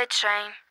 Bullet train.